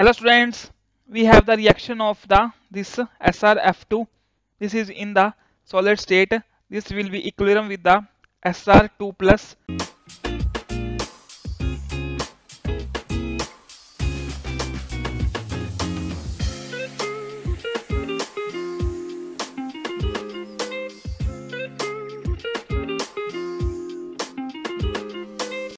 Hello students, we have the reaction of the this SrF2. This is in the solid state. This will be equilibrium with the SR2 plus